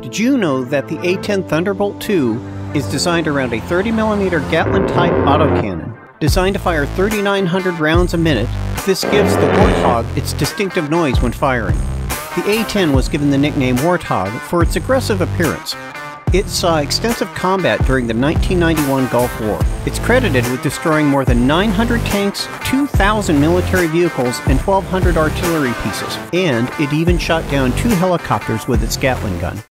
Did you know that the A-10 Thunderbolt II is designed around a 30mm Gatling type autocannon? Designed to fire 3,900 rounds a minute, this gives the Warthog its distinctive noise when firing. The A-10 was given the nickname Warthog for its aggressive appearance. It saw extensive combat during the 1991 Gulf War. It's credited with destroying more than 900 tanks, 2,000 military vehicles, and 1,200 artillery pieces, and it even shot down two helicopters with its Gatling gun.